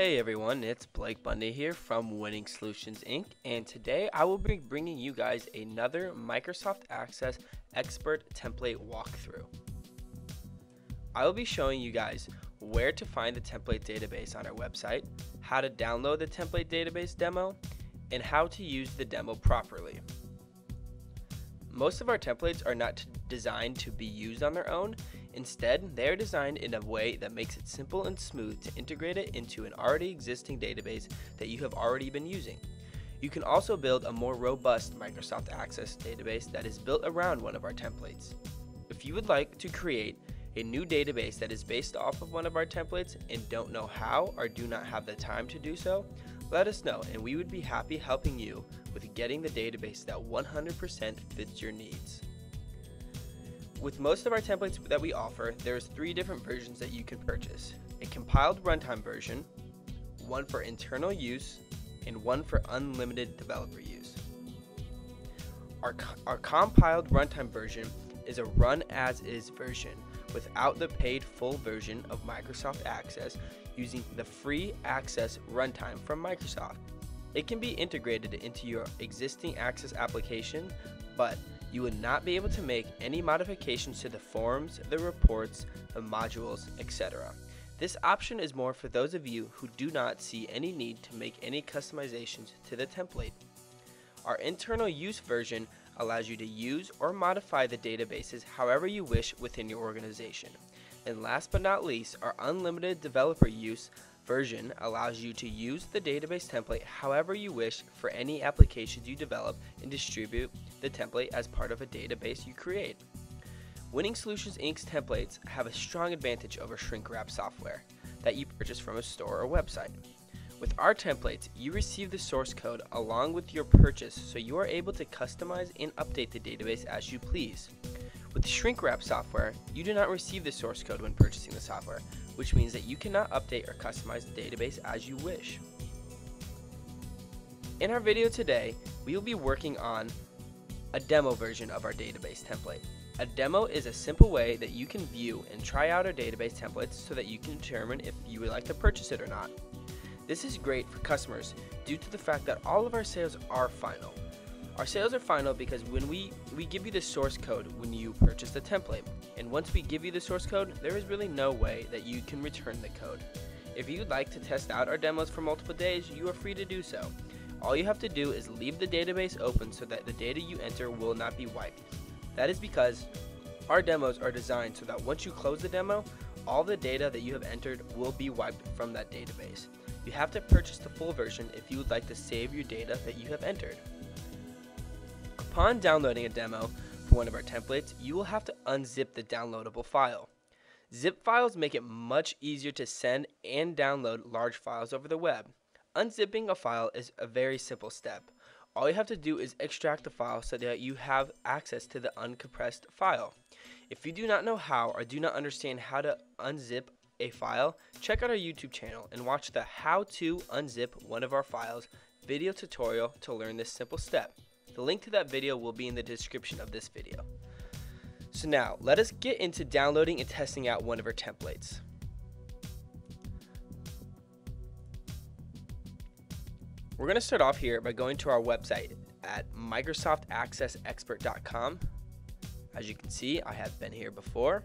Hey everyone, it's Blake Bundy here from Winning Solutions Inc. And today I will be bringing you guys another Microsoft Access Expert Template walkthrough. I will be showing you guys where to find the template database on our website, how to download the template database demo, and how to use the demo properly. Most of our templates are not designed to be used on their own. Instead, they are designed in a way that makes it simple and smooth to integrate it into an already existing database that you have already been using. You can also build a more robust Microsoft Access database that is built around one of our templates. If you would like to create a new database that is based off of one of our templates and don't know how or do not have the time to do so, let us know and we would be happy helping you with getting the database that 100% fits your needs. With most of our templates that we offer, there's three different versions that you can purchase. A compiled runtime version, one for internal use, and one for unlimited developer use. Our, our compiled runtime version is a run as is version without the paid full version of Microsoft Access using the free Access runtime from Microsoft. It can be integrated into your existing Access application, but you would not be able to make any modifications to the forms, the reports, the modules, etc. This option is more for those of you who do not see any need to make any customizations to the template. Our internal use version allows you to use or modify the databases however you wish within your organization. And last but not least, our unlimited developer use version allows you to use the database template however you wish for any applications you develop and distribute the template as part of a database you create. Winning Solutions Inc.'s templates have a strong advantage over shrink wrap software that you purchase from a store or website. With our templates, you receive the source code along with your purchase so you are able to customize and update the database as you please. With shrink wrap software, you do not receive the source code when purchasing the software, which means that you cannot update or customize the database as you wish. In our video today, we will be working on a demo version of our database template. A demo is a simple way that you can view and try out our database templates so that you can determine if you would like to purchase it or not. This is great for customers due to the fact that all of our sales are final. Our sales are final because when we, we give you the source code when you purchase the template, and once we give you the source code, there is really no way that you can return the code. If you'd like to test out our demos for multiple days, you are free to do so. All you have to do is leave the database open so that the data you enter will not be wiped. That is because our demos are designed so that once you close the demo, all the data that you have entered will be wiped from that database. You have to purchase the full version if you would like to save your data that you have entered. Upon downloading a demo for one of our templates, you will have to unzip the downloadable file. Zip files make it much easier to send and download large files over the web. Unzipping a file is a very simple step. All you have to do is extract the file so that you have access to the uncompressed file. If you do not know how or do not understand how to unzip a file, check out our YouTube channel and watch the How to Unzip One of Our Files video tutorial to learn this simple step. The link to that video will be in the description of this video. So now, let us get into downloading and testing out one of our templates. We're going to start off here by going to our website at microsoftaccessexpert.com. As you can see, I have been here before.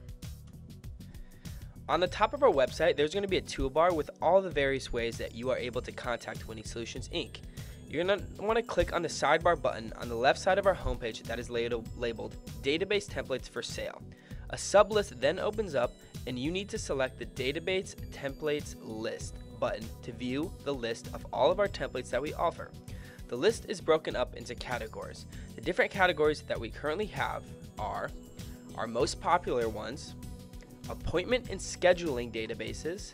On the top of our website, there's going to be a toolbar with all the various ways that you are able to contact Winning Solutions Inc. You're going to want to click on the sidebar button on the left side of our homepage that is labeled Database Templates for Sale. A sublist then opens up and you need to select the Database Templates List button to view the list of all of our templates that we offer. The list is broken up into categories. The different categories that we currently have are our most popular ones, appointment and scheduling databases,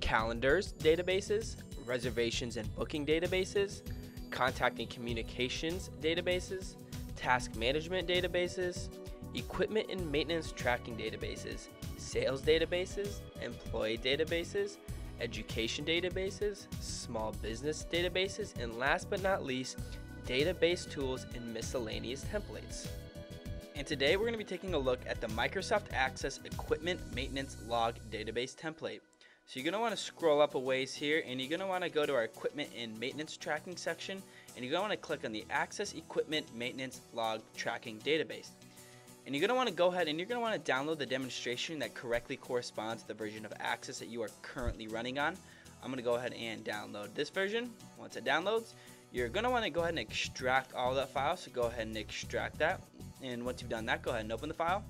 calendars databases, reservations and booking databases, contact and communications databases, task management databases, equipment and maintenance tracking databases, sales databases, employee databases, education databases, small business databases, and last but not least, database tools and miscellaneous templates and today we're going to be taking a look at the Microsoft Access Equipment Maintenance Log Database template. So you're going to want to scroll up a ways here and you're going to want to go to our equipment and maintenance tracking section and you're going to want to click on the Access Equipment Maintenance Log Tracking Database. And you're going to want to go ahead and you're going to want to download the demonstration that correctly corresponds to the version of Access that you are currently running on. I'm going to go ahead and download this version. Once it downloads, you're going to want to go ahead and extract all that file. So go ahead and extract that. And once you've done that, go ahead and open the file.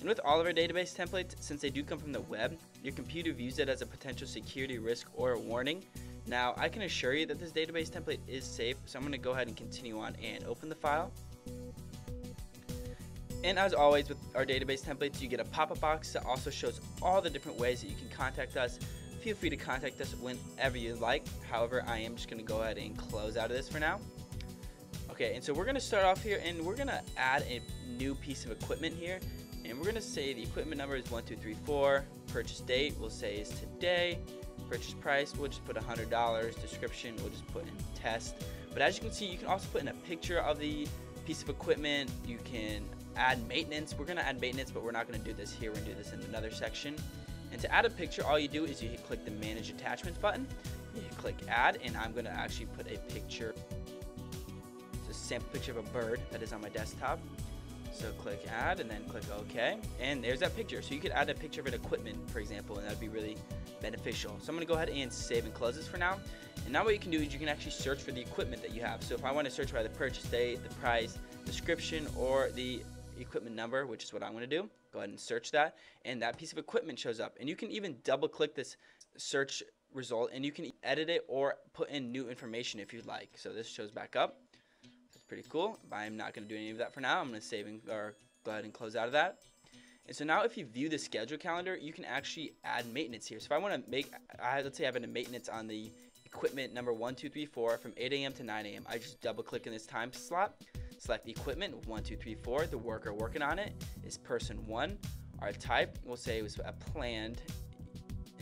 And with all of our database templates, since they do come from the web, your computer views it as a potential security risk or a warning. Now, I can assure you that this database template is safe, so I'm going to go ahead and continue on and open the file. And as always with our database templates, you get a pop-up box that also shows all the different ways that you can contact us. Feel free to contact us whenever you like. However, I am just going to go ahead and close out of this for now. Okay, and so we're going to start off here and we're going to add a new piece of equipment here and we're to say the equipment number is 1234 purchase date we'll say is today. Purchase price we'll just put $100 description we'll just put in test. But as you can see you can also put in a picture of the piece of equipment. You can add maintenance. We're to add maintenance but we're not to do this here. We're to do this in another section. And to add a picture all you do is you click the manage attachments button. You click add and I'm to actually put a picture it's a sample picture of a bird that is on my desktop so click add and then click OK. And there's that picture. So you could add a picture of an equipment, for example, and that'd be really beneficial. So I'm to go ahead and save and close this for now. And now what you can do is you can actually search for the equipment that you have. So if I want to search by the purchase date, the price, description, or the equipment number, which is what I'm to do, go ahead and search that. And that piece of equipment shows up. And you can even double click this search result and you can edit it or put in new information if you'd like. So this shows back up pretty cool. I'm not going to do any of that for now. I'm going to save and, or go ahead and close out of that. And so now if you view the schedule calendar, you can actually add maintenance here. So if I want to make, I, let's say I have a maintenance on the equipment number 1234 from 8 a.m. to 9 a.m. I just double click in this time slot, select the equipment 1234, the worker working on it is person 1. Our type, we'll say it was a planned,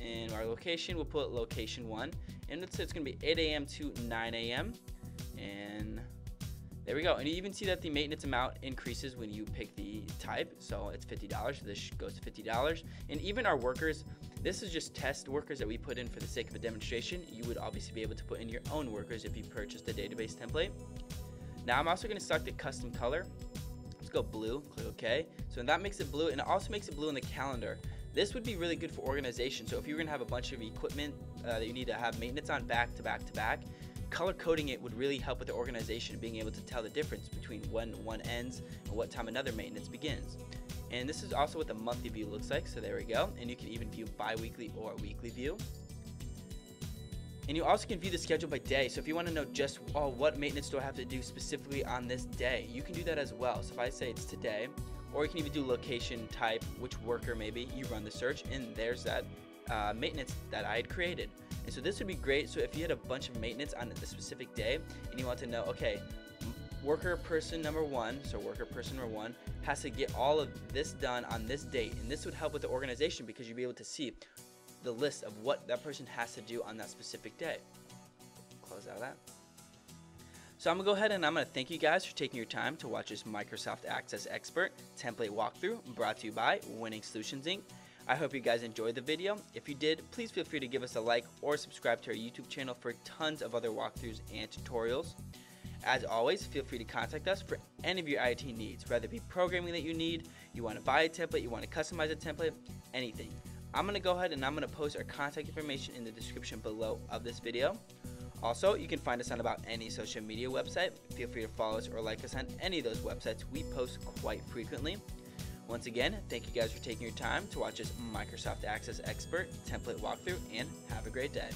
and our location, we'll put location 1. And let's say it's going to be 8 a.m. to 9 a.m. And there we go. And you even see that the maintenance amount increases when you pick the type. So it's $50. So this goes to $50. And even our workers, this is just test workers that we put in for the sake of a demonstration. You would obviously be able to put in your own workers if you purchased a database template. Now I'm also going to select the custom color. Let's go blue, click OK. So that makes it blue and it also makes it blue in the calendar. This would be really good for organization. So if you're going to have a bunch of equipment uh, that you need to have maintenance on back to back to back, color coding it would really help with the organization being able to tell the difference between when one ends and what time another maintenance begins. And this is also what the monthly view looks like, so there we go. And you can even view bi-weekly or weekly view. And you also can view the schedule by day. So if you want to know just, oh, what maintenance do I have to do specifically on this day, you can do that as well. So if I say it's today, or you can even do location type, which worker maybe, you run the search, and there's that uh, maintenance that I had created. And so this would be great. So if you had a bunch of maintenance on the specific day and you want to know, okay, worker person number one, so worker person number one, has to get all of this done on this date. And this would help with the organization because you'd be able to see the list of what that person has to do on that specific day. Close out that. So I'm to go ahead and I'm going to thank you guys for taking your time to watch this Microsoft Access Expert template walkthrough brought to you by Winning Solutions Inc. I hope you guys enjoyed the video. If you did, please feel free to give us a like or subscribe to our YouTube channel for tons of other walkthroughs and tutorials. As always, feel free to contact us for any of your IT needs, whether it be programming that you need, you want to buy a template, you want to customize a template, anything. I'm going to go ahead and I'm going to post our contact information in the description below of this video. Also, you can find us on about any social media website. Feel free to follow us or like us on any of those websites. We post quite frequently. Once again, thank you guys for taking your time to watch this Microsoft Access Expert template walkthrough and have a great day.